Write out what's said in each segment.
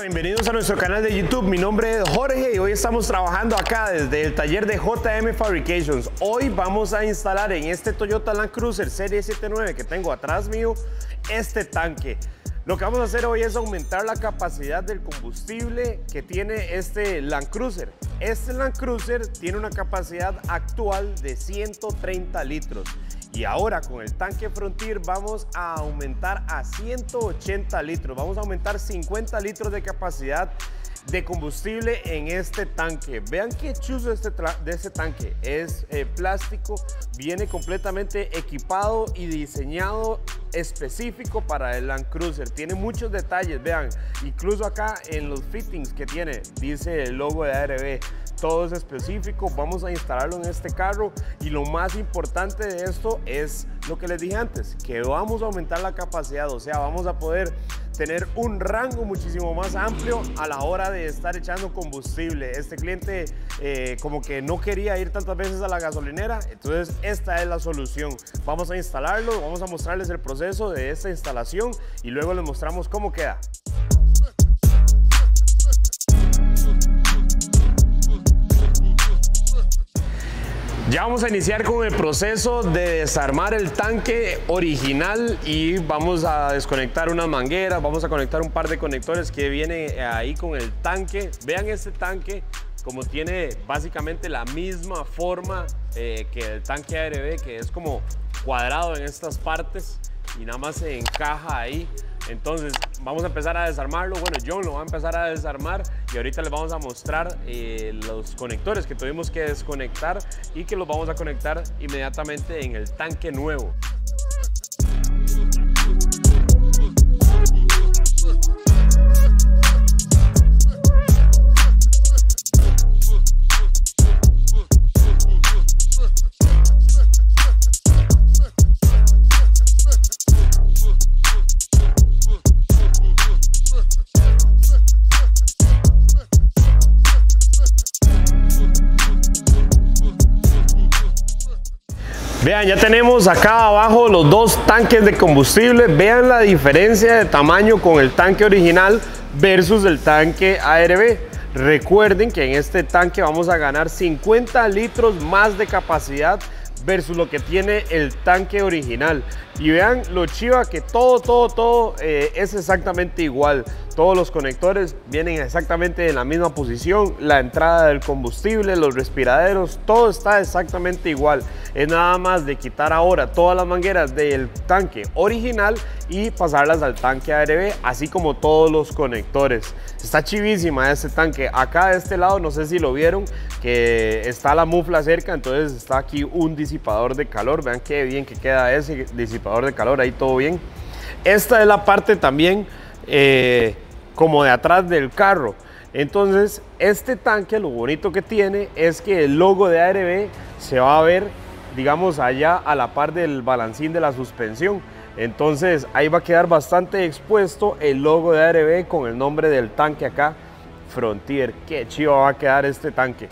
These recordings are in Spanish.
Bienvenidos a nuestro canal de YouTube. Mi nombre es Jorge y hoy estamos trabajando acá desde el taller de JM Fabrications. Hoy vamos a instalar en este Toyota Land Cruiser Serie 79 que tengo atrás mío este tanque. Lo que vamos a hacer hoy es aumentar la capacidad del combustible que tiene este Land Cruiser. Este Land Cruiser tiene una capacidad actual de 130 litros y ahora con el tanque Frontier vamos a aumentar a 180 litros. Vamos a aumentar 50 litros de capacidad de combustible en este tanque. Vean qué chuzo este de este tanque. Es eh, plástico, viene completamente equipado y diseñado específico para el Land Cruiser. Tiene muchos detalles, vean, incluso acá en los fittings que tiene, dice el logo de ARB. Todo es específico, vamos a instalarlo en este carro y lo más importante de esto es lo que les dije antes, que vamos a aumentar la capacidad, o sea, vamos a poder tener un rango muchísimo más amplio a la hora de estar echando combustible. Este cliente eh, como que no quería ir tantas veces a la gasolinera, entonces esta es la solución. Vamos a instalarlo, vamos a mostrarles el proceso de esta instalación y luego les mostramos cómo queda. Ya vamos a iniciar con el proceso de desarmar el tanque original y vamos a desconectar unas mangueras, vamos a conectar un par de conectores que vienen ahí con el tanque. Vean este tanque como tiene básicamente la misma forma eh, que el tanque ARB, que es como cuadrado en estas partes y nada más se encaja ahí. Entonces vamos a empezar a desarmarlo. Bueno, John lo va a empezar a desarmar y ahorita les vamos a mostrar eh, los conectores que tuvimos que desconectar y que los vamos a conectar inmediatamente en el tanque nuevo. Vean, ya tenemos acá abajo los dos tanques de combustible. Vean la diferencia de tamaño con el tanque original versus el tanque ARB. Recuerden que en este tanque vamos a ganar 50 litros más de capacidad versus lo que tiene el tanque original. Y vean lo chiva que todo, todo, todo eh, es exactamente igual. Todos los conectores vienen exactamente en la misma posición. La entrada del combustible, los respiraderos, todo está exactamente igual. Es nada más de quitar ahora todas las mangueras del tanque original y pasarlas al tanque ARB, así como todos los conectores. Está chivísima este tanque. Acá de este lado, no sé si lo vieron, que está la mufla cerca, entonces está aquí un disipador de calor. Vean qué bien que queda ese disipador de calor, ahí todo bien. Esta es la parte también eh, como de atrás del carro. Entonces, este tanque lo bonito que tiene es que el logo de ARB se va a ver, digamos, allá a la par del balancín de la suspensión. Entonces, ahí va a quedar bastante expuesto el logo de ARB con el nombre del tanque acá, Frontier. Qué chido va a quedar este tanque.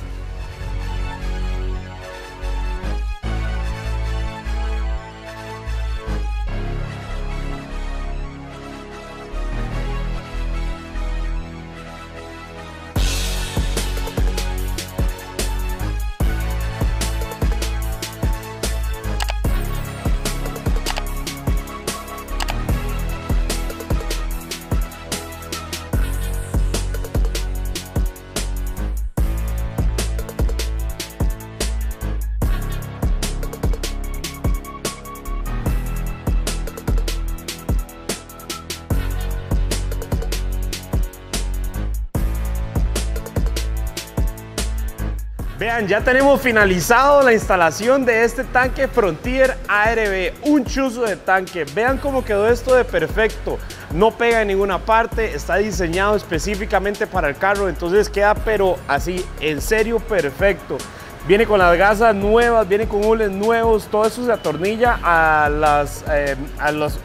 Vean, ya tenemos finalizado la instalación de este tanque Frontier ARB, un chuzo de tanque. Vean cómo quedó esto de perfecto. No pega en ninguna parte, está diseñado específicamente para el carro, entonces queda pero así, en serio perfecto. Viene con las gasas nuevas, viene con hules nuevos, todo eso se atornilla a las, eh, a las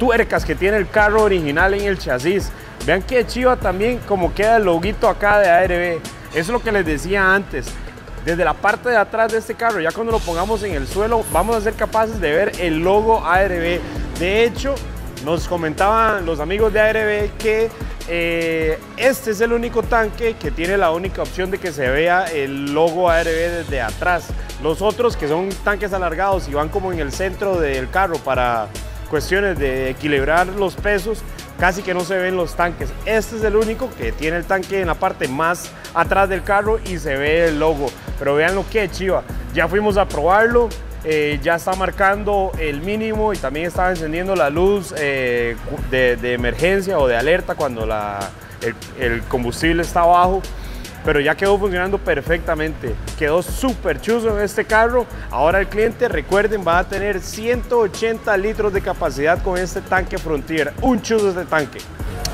tuercas que tiene el carro original en el chasis. Vean qué chiva también como queda el loguito acá de ARB. Es lo que les decía antes. Desde la parte de atrás de este carro, ya cuando lo pongamos en el suelo, vamos a ser capaces de ver el logo ARB. De hecho, Nos comentaban los amigos de ARB que eh, este es el único tanque que tiene la única opción de que se vea el logo ARB desde atrás. Los otros que son tanques alargados y van como en el centro del carro para cuestiones de equilibrar los pesos, casi que no se ven los tanques. Este es el único que tiene el tanque en la parte más atrás del carro y se ve el logo. Pero vean lo que chiva. Ya fuimos a probarlo. Eh, ya está marcando el mínimo y también está encendiendo la luz eh, de, emergencia o de alerta cuando el, combustible está bajo pero ya quedó funcionando perfectamente. Quedó súper chuzo en este carro. Ahora el cliente, recuerden, va a tener 180 litros de capacidad con este tanque Frontier. Un chuzo este tanque.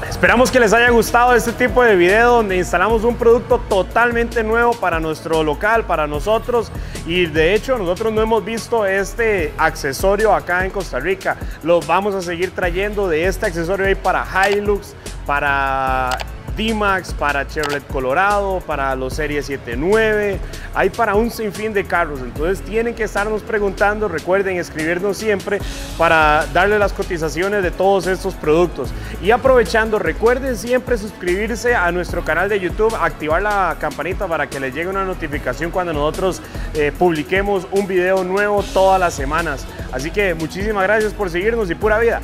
Esperamos que les haya gustado este tipo de video donde instalamos un producto totalmente nuevo para nuestro local, para nosotros y de hecho nosotros no hemos visto este accesorio acá en Costa Rica. Lo vamos a seguir trayendo de este accesorio ahí para Hilux, para D-Max, para Chevrolet Colorado, para los Series 79, hay para un sinfín de carros, entonces tienen que estarnos preguntando, recuerden escribirnos siempre para darle las cotizaciones de todos estos productos. Y aprovechando, recuerden siempre suscribirse a nuestro canal de YouTube, activar la campanita para que les llegue una notificación cuando nosotros eh, publiquemos un video nuevo todas las semanas. Así que muchísimas gracias por seguirnos y pura vida.